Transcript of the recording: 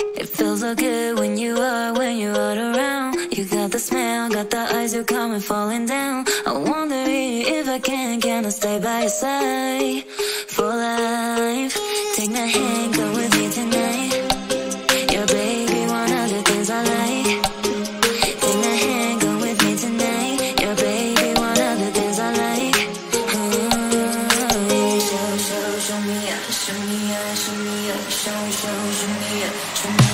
It feels so good when you are, when you're all around. You got the smell, got the eyes, you're coming falling down. I wonder if I can, can I stay by your side for life? Take my hand, go show, show, show me up, show me up, show me up, show, show, show me up, show me